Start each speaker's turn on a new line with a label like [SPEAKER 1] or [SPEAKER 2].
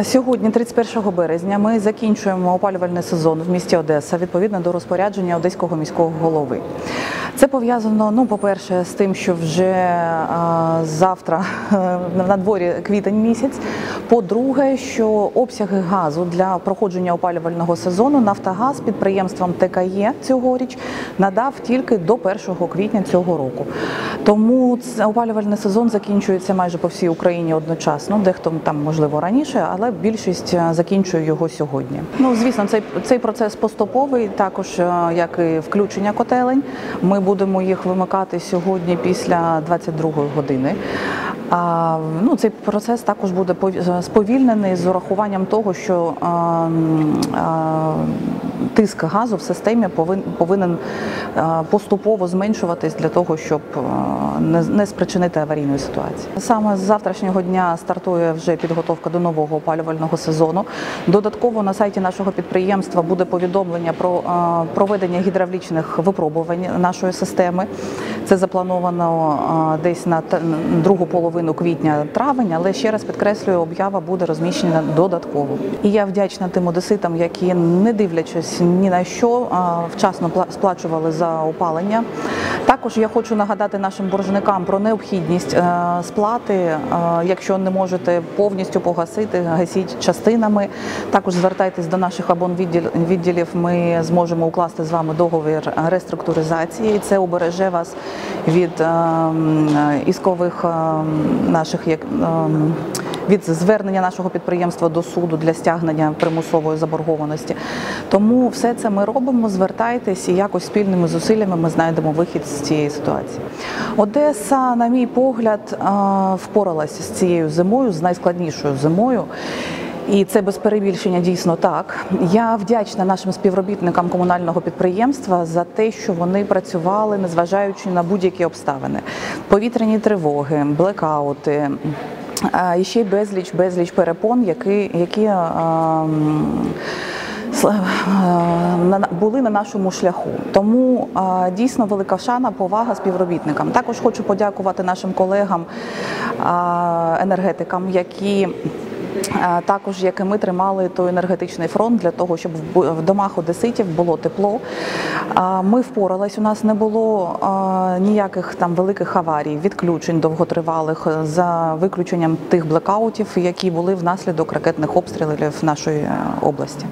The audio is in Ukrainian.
[SPEAKER 1] Сьогодні, 31 березня, ми закінчуємо опалювальний сезон в місті Одеса відповідно до розпорядження одеського міського голови. Це пов'язано, ну, по-перше, з тим, що вже а, завтра на дворі квітень місяць. По-друге, що обсяги газу для проходження опалювального сезону Нафтогаз підприємствам ТКЄ цьогоріч надав тільки до 1 квітня цього року. Тому опалювальний сезон закінчується майже по всій Україні одночасно. Дехто там можливо раніше, але більшість е, закінчує його сьогодні. Ну звісно, цей цей процес поступовий, також е, як і включення котелень. Ми будемо їх вимикати сьогодні після 22 години. А, ну, цей процес також буде пов- сповільнений з урахуванням того, що а, а, тиск газу в системі повин, повинен поступово зменшуватись для того, щоб а, не, спричинити аварійної ситуації. Саме з завтрашнього дня стартує вже підготовка до нового опалювального сезону. Додатково на сайті нашого підприємства буде повідомлення про проведення гідравлічних випробувань нашої системи. Це заплановано десь на другу половину квітня-травень, але ще раз підкреслюю, об'ява буде розміщена додатково. І я вдячна тим одеситам, які, не дивлячись ні на що, вчасно сплачували за опалення. Також я хочу нагадати нашим боржникам про необхідність е, сплати. Е, Якщо не можете повністю погасити, гасіть частинами. Також звертайтесь до наших відділів. Ми зможемо укласти з вами договір реструктуризації. Це убереже вас від е, іскових е, наших як. Від звернення нашого підприємства до суду для стягнення примусової заборгованості. Тому все це ми робимо. Звертайтесь і якось спільними зусиллями ми знайдемо вихід з цієї ситуації. Одеса, на мій погляд, впоралася з цією зимою, з найскладнішою зимою. І це без перебільшення дійсно так. Я вдячна нашим співробітникам комунального підприємства за те, що вони працювали, незважаючи на будь-які обставини. Повітряні тривоги, блекаути. І ще й безліч, безліч перепон, які, які були на нашому шляху. Тому дійсно велика шана, повага співробітникам. Також хочу подякувати нашим колегам енергетикам, які. А, Також як ми тримали той енергетичний фронт для того, щоб в домах одеситів було тепло. Ми впорались. У нас не було ніяких там великих аварій, відключень довготривалих е, за виключенням тих блекаутів, які були внаслідок ракетних обстрілів нашої е, області.